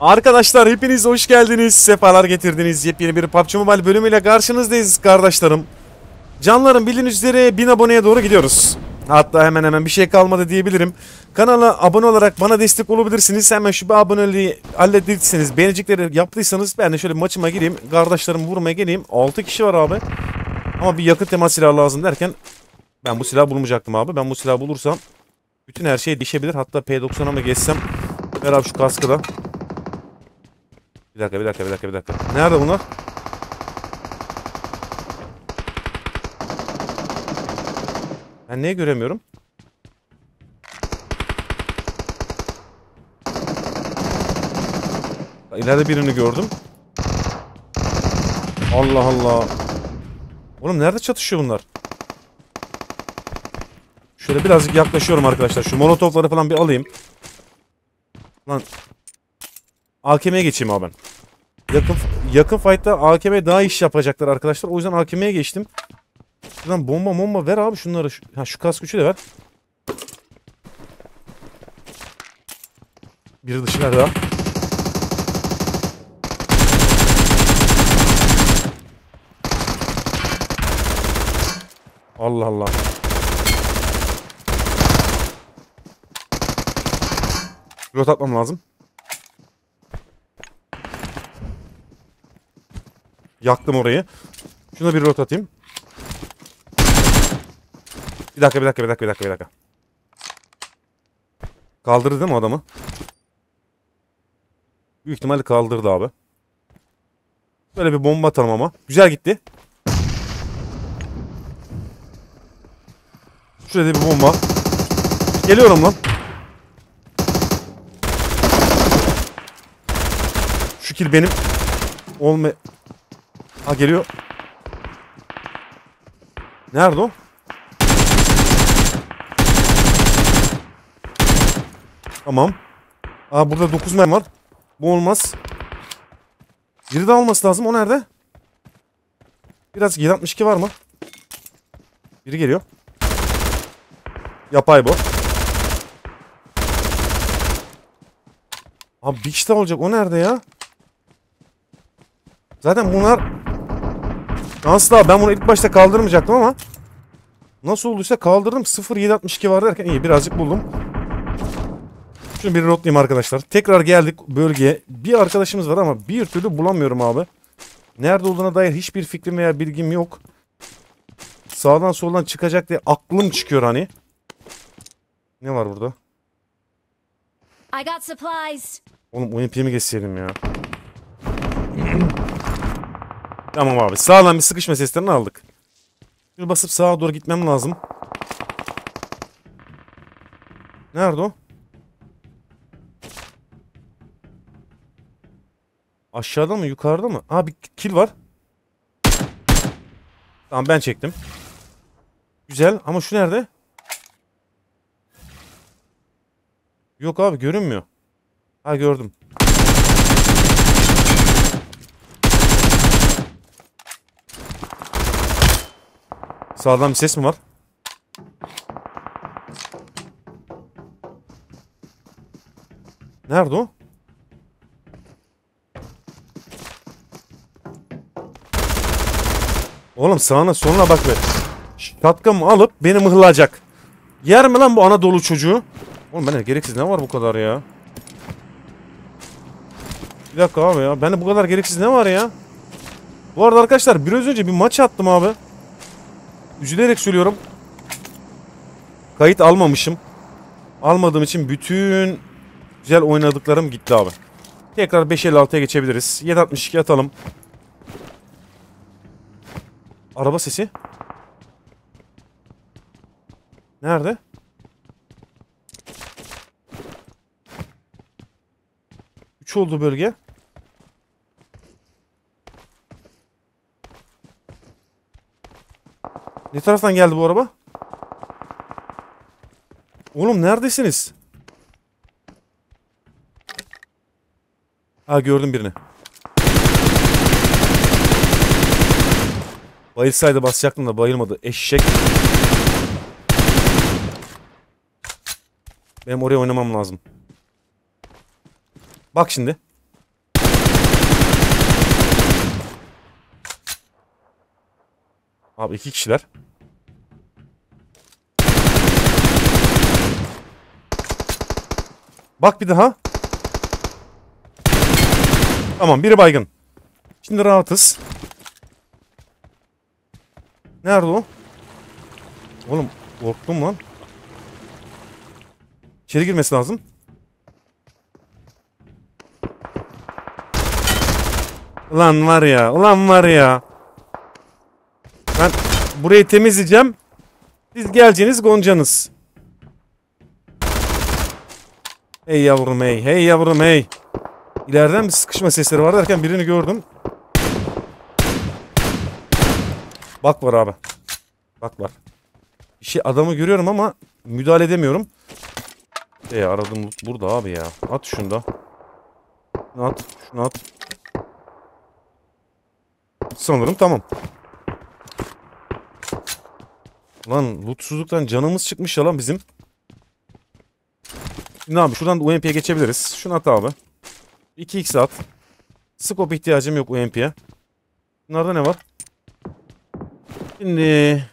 Arkadaşlar hepiniz hoş geldiniz. Sefalar getirdiniz. Yepyeni bir PUBG Mobile bölümüyle karşınızdayız kardeşlerim. Canlarım bildiğiniz üzere 1000 aboneye doğru gidiyoruz. Hatta hemen hemen bir şey kalmadı diyebilirim. Kanala abone olarak bana destek olabilirsiniz. Hemen şu bir aboneliği halledirseniz, beğenicikleri yaptıysanız ben de şöyle maçıma gireyim. Kardeşlerimi vurmaya geleyim. 6 kişi var abi. Ama bir yakıt temas silahı lazım derken ben bu silahı bulmayacaktım abi. Ben bu silahı bulursam bütün her şey değişebilir. Hatta P90'a mı geçsem ver abi şu kaskı da. Bir dakika bir dakika bir dakika bir dakika. Nerede bunlar? Ben niye göremiyorum? İleride birini gördüm. Allah Allah. Oğlum nerede çatışıyor bunlar? Şöyle birazcık yaklaşıyorum arkadaşlar. Şu molotofları falan bir alayım. Lan. AKM'ye geçeyim abi ben. Yakın, yakın fight'ta AKM daha iş yapacaklar arkadaşlar. O yüzden AKM'ye geçtim. Şuradan bomba bomba ver abi şunları. Şu, ha, şu kask gücü de ver. Biri dışarıda. Allah Allah. Rot atmam lazım. Yaktım orayı. Şuna bir rot atayım. Bir dakika bir dakika bir dakika bir dakika bir dakika. Kaldırdı değil mi adamı? Büyük ihtimalle kaldırdı abi. Böyle bir bomba atalım ama. Güzel gitti. Şurada bir bomba. Geliyorum lan. Şu kill benim. Olma... Ha geliyor. Nerede o? Tamam. Aa burada 9 mermi var. Bu olmaz. Biri daha olması lazım. O nerede? Biraz 762 var mı? Biri geliyor. Yapay bu. Abi bir kişi daha olacak. O nerede ya? Zaten bunlar Asla. Ben bunu ilk başta kaldırmayacaktım ama Nasıl olduysa kaldırdım. 0762 var derken iyi birazcık buldum. Şunu bir rotlayayım arkadaşlar. Tekrar geldik bölgeye. Bir arkadaşımız var ama bir türlü bulamıyorum abi. Nerede olduğuna dair hiçbir fikrim veya bilgim yok. Sağdan soldan çıkacak diye aklım çıkıyor hani. Ne var burada? Oğlum UMP'ye mi geçseydim ya? Tamam abi. Sağlam bir sıkışma seslerini aldık. Bir basıp sağa doğru gitmem lazım. Nerede o? Aşağıda mı yukarıda mı? Aa bir kill var. Tamam ben çektim. Güzel ama şu nerede? Yok abi görünmüyor. Ha gördüm. Sağdan bir ses mi var? Nerede o? Oğlum sağına soluna bak be. Şatkamı alıp beni mıhlayacak. Yer mi lan bu Anadolu çocuğu? Oğlum bende gereksiz ne var bu kadar ya? Bir dakika abi ya. Bende bu kadar gereksiz ne var ya? Bu arada arkadaşlar biraz önce bir maç attım abi. Üzülerek söylüyorum. Kayıt almamışım. Almadığım için bütün güzel oynadıklarım gitti abi. Tekrar 5.56'ya geçebiliriz. 7.62 atalım. Araba sesi. Nerede? Üç oldu bölge. Ne taraftan geldi bu araba? Oğlum neredesiniz? Ha gördüm birini. Bayılsaydı basacaktım da bayılmadı. Eşek. Benim oraya oynamam lazım. Bak şimdi. Abi iki kişiler. Bak bir daha. Tamam biri baygın. Şimdi rahatız. Nerede o? Oğlum korktum lan. İçeri girmesi lazım. Ulan var ya, ulan var ya. Ben burayı temizleyeceğim. Siz geleceğiniz goncanız. Hey yavrum hey, hey yavrum hey. İleriden bir sıkışma sesleri var derken birini gördüm. Bak var abi. Bak var. Bir şey adamı görüyorum ama müdahale edemiyorum. E aradım loot burada abi ya. At şunu da. Şunu at, şunu at. Sanırım tamam. Lan lootsuzluktan canımız çıkmış ya lan bizim. Şimdi abi şuradan UMP'ye geçebiliriz. Şunu at abi. 2x at. Scope ihtiyacım yok UMP'ye. Bunlarda ne var? Şimdi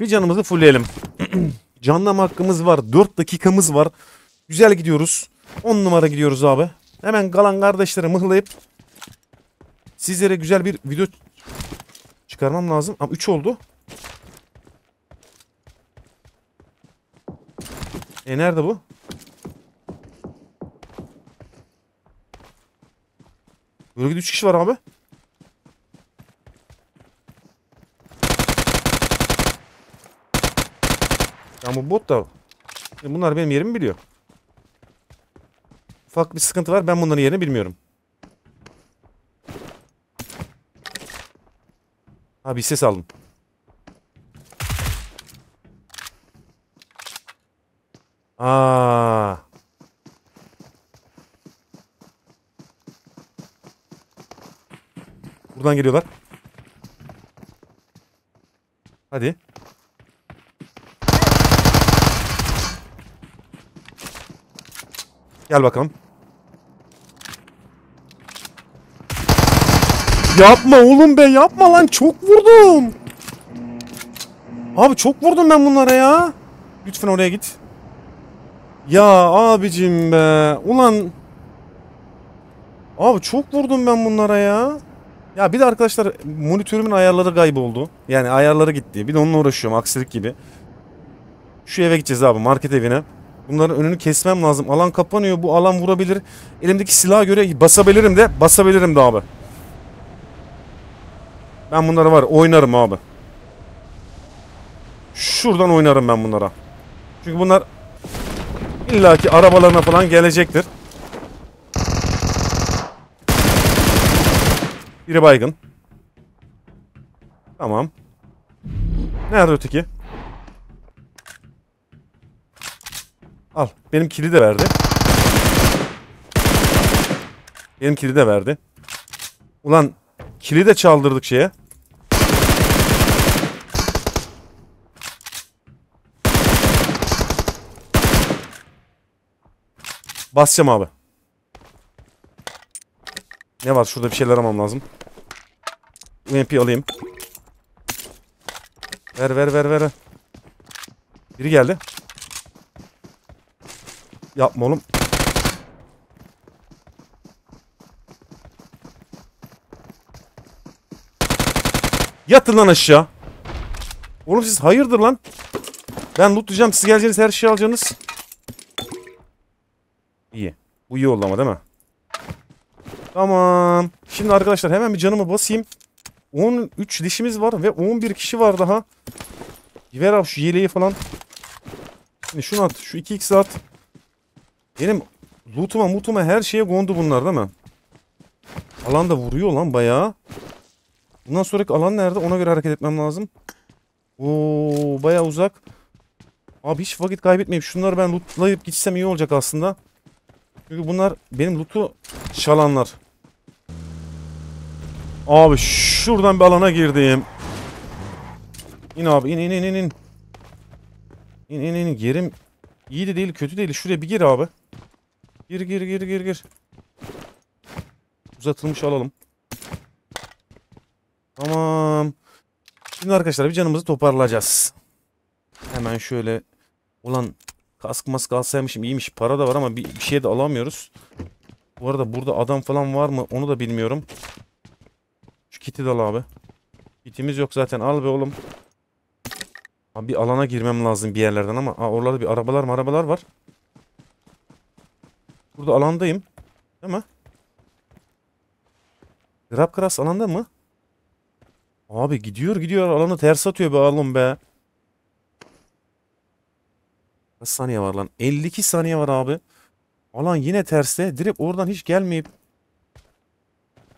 bir canımızı fullleyelim. Canlama hakkımız var. 4 dakikamız var. Güzel gidiyoruz. 10 numara gidiyoruz abi. Hemen kalan kardeşleri mıhlayıp sizlere güzel bir video çıkarmam lazım. Ama 3 oldu. E nerede bu? Bölgede 3 kişi var abi. Ya bu bot da E bunlar benim yerimi biliyor. Ufak bir sıkıntı var. Ben bunların yerini bilmiyorum. Ha bir ses aldım. Aa. Buradan geliyorlar. Hadi. Gel bakalım. Yapma oğlum be yapma lan çok vurdum. Abi çok vurdum ben bunlara ya. Lütfen oraya git. Ya abicim be. Ulan. Abi çok vurdum ben bunlara ya. Ya bir de arkadaşlar monitörümün ayarları kayboldu. Yani ayarları gitti. Bir de onunla uğraşıyorum aksilik gibi. Şu eve gideceğiz abi market evine. Bunların önünü kesmem lazım. Alan kapanıyor. Bu alan vurabilir. Elimdeki silaha göre basabilirim de basabilirim de abi. Ben bunlara var oynarım abi. Şuradan oynarım ben bunlara. Çünkü bunlar illaki arabalarına falan gelecektir. Biri baygın. Tamam. Nerede öteki? Al. Benim kili de verdi. Benim kili de verdi. Ulan kili de çaldırdık şeye. Basacağım abi. Ne var? Şurada bir şeyler aramam lazım. UMP alayım. Ver ver ver ver. Biri geldi. Yapma oğlum. Yatın lan aşağı. Oğlum siz hayırdır lan? Ben lootlayacağım. Siz geleceğiniz her şeyi alacaksınız. İyi. Bu iyi oldu ama değil mi? Tamam. Şimdi arkadaşlar hemen bir canımı basayım. 13 dişimiz var ve 11 kişi var daha. Ver abi şu yeleği falan. Şimdi şunu at. Şu 2x at. Benim lootuma mutuma her şeye kondu bunlar değil mi? Alan da vuruyor lan bayağı. Bundan sonraki alan nerede? Ona göre hareket etmem lazım. Oo bayağı uzak. Abi hiç vakit kaybetmeyip şunları ben lootlayıp gitsem iyi olacak aslında. Çünkü bunlar benim loot'u çalanlar. Abi şuradan bir alana girdim. İn abi in in in in in. İn in in yerim iyi de değil kötü değil. Şuraya bir gir abi. Gir gir gir gir gir. Uzatılmış alalım. Tamam. Şimdi arkadaşlar bir canımızı toparlayacağız. Hemen şöyle ulan kask mask alsaymışım iyiymiş para da var ama bir, bir şey de alamıyoruz. Bu arada burada adam falan var mı onu da bilmiyorum. Kiti de al abi. Kitimiz yok zaten al be oğlum. Abi bir alana girmem lazım bir yerlerden ama aa, oralarda bir arabalar mı arabalar var. Burada alandayım. Değil mi? Grab Kras alanda mı? Abi gidiyor gidiyor alanı ters atıyor be oğlum be. Kaç saniye var lan? 52 saniye var abi. Alan yine terste. Direkt oradan hiç gelmeyip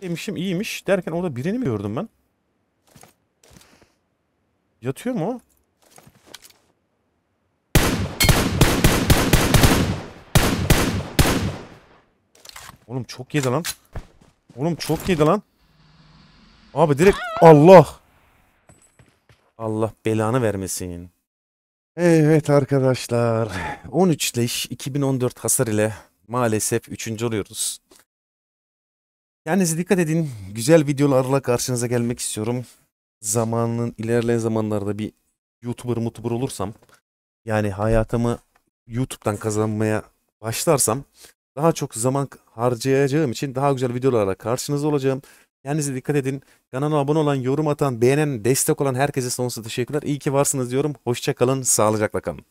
demişim iyiymiş derken orada birini mi gördüm ben? Yatıyor mu? Oğlum çok yedi lan. Oğlum çok yedi lan. Abi direkt Allah. Allah belanı vermesin. Evet arkadaşlar. 13 leş 2014 hasar ile maalesef 3. oluyoruz. Kendinize dikkat edin. Güzel videolarla karşınıza gelmek istiyorum. Zamanın ilerleyen zamanlarda bir YouTuber mutuber olursam yani hayatımı YouTube'dan kazanmaya başlarsam daha çok zaman harcayacağım için daha güzel videolarla karşınızda olacağım. Kendinize dikkat edin. Kanala abone olan, yorum atan, beğenen, destek olan herkese sonsuz teşekkürler. İyi ki varsınız diyorum. Hoşça kalın, sağlıcakla kalın.